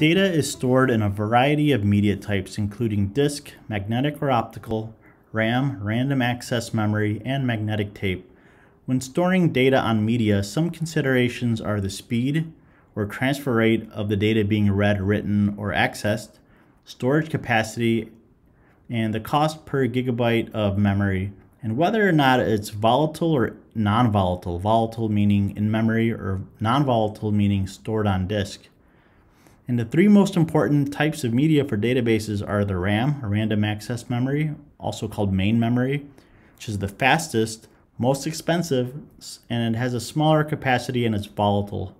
Data is stored in a variety of media types, including disk, magnetic or optical, RAM, random access memory, and magnetic tape. When storing data on media, some considerations are the speed or transfer rate of the data being read, written, or accessed, storage capacity, and the cost per gigabyte of memory, and whether or not it's volatile or non-volatile. Volatile meaning in memory or non-volatile meaning stored on disk. And the three most important types of media for databases are the RAM, random access memory, also called main memory, which is the fastest, most expensive, and it has a smaller capacity and it's volatile.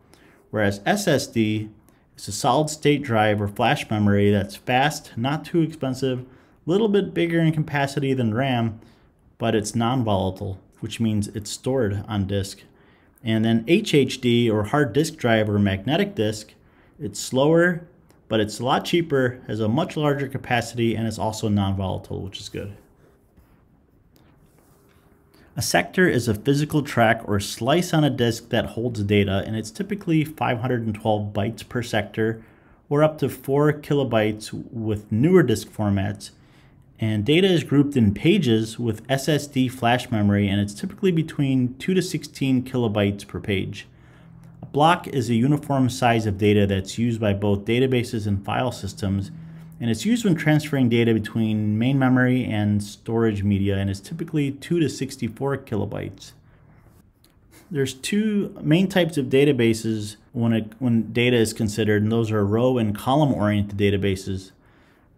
Whereas SSD is a solid state drive or flash memory that's fast, not too expensive, a little bit bigger in capacity than RAM, but it's non-volatile, which means it's stored on disk. And then HDD or hard disk drive or magnetic disk it's slower, but it's a lot cheaper, has a much larger capacity, and it's also non-volatile, which is good. A sector is a physical track or slice on a disk that holds data, and it's typically 512 bytes per sector, or up to 4 kilobytes with newer disk formats. And data is grouped in pages with SSD flash memory, and it's typically between 2 to 16 kilobytes per page block is a uniform size of data that's used by both databases and file systems, and it's used when transferring data between main memory and storage media, and is typically 2 to 64 kilobytes. There's two main types of databases when, it, when data is considered, and those are row and column-oriented databases.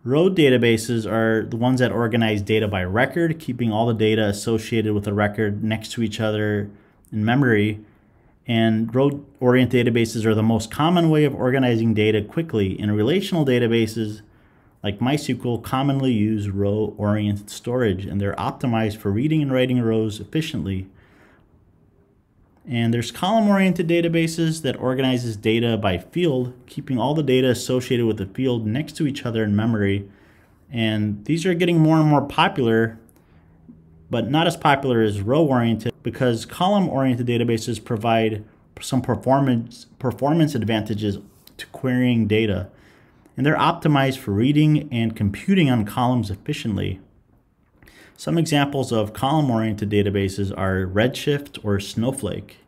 Row databases are the ones that organize data by record, keeping all the data associated with a record next to each other in memory, and row-oriented databases are the most common way of organizing data quickly. In relational databases like MySQL commonly use row-oriented storage, and they're optimized for reading and writing rows efficiently. And there's column-oriented databases that organizes data by field, keeping all the data associated with the field next to each other in memory. And these are getting more and more popular but not as popular as row-oriented because column-oriented databases provide some performance, performance advantages to querying data, and they're optimized for reading and computing on columns efficiently. Some examples of column-oriented databases are Redshift or Snowflake.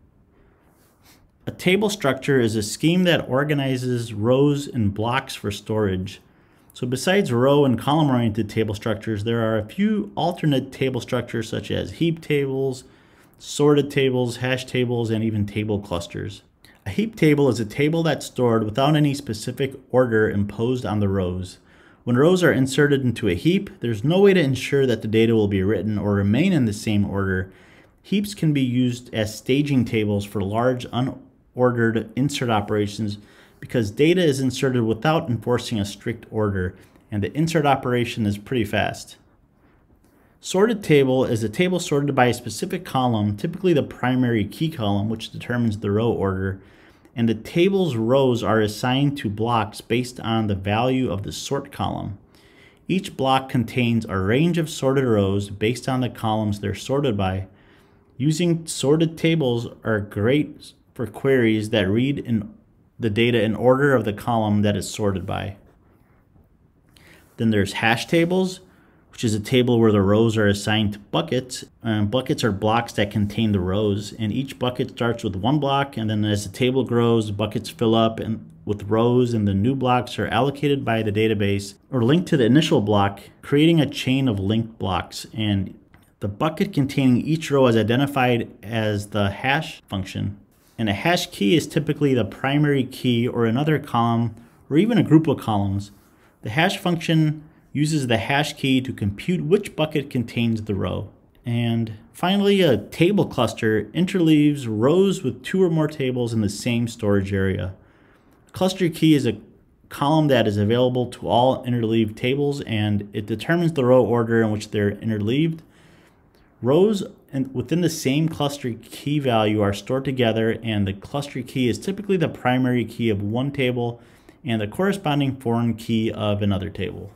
A table structure is a scheme that organizes rows and blocks for storage. So besides row and column-oriented table structures, there are a few alternate table structures such as heap tables, sorted tables, hash tables, and even table clusters. A heap table is a table that's stored without any specific order imposed on the rows. When rows are inserted into a heap, there's no way to ensure that the data will be written or remain in the same order. Heaps can be used as staging tables for large unordered insert operations because data is inserted without enforcing a strict order, and the insert operation is pretty fast. Sorted table is a table sorted by a specific column, typically the primary key column, which determines the row order, and the table's rows are assigned to blocks based on the value of the sort column. Each block contains a range of sorted rows based on the columns they're sorted by. Using sorted tables are great for queries that read in the data in order of the column that is sorted by. Then there's hash tables, which is a table where the rows are assigned to buckets. Um, buckets are blocks that contain the rows, and each bucket starts with one block, and then as the table grows, buckets fill up and with rows, and the new blocks are allocated by the database or linked to the initial block, creating a chain of linked blocks. And the bucket containing each row is identified as the hash function and a hash key is typically the primary key or another column or even a group of columns. The hash function uses the hash key to compute which bucket contains the row. And finally, a table cluster interleaves rows with two or more tables in the same storage area. Cluster key is a column that is available to all interleaved tables and it determines the row order in which they're interleaved. Rows within the same cluster key value are stored together and the cluster key is typically the primary key of one table and the corresponding foreign key of another table.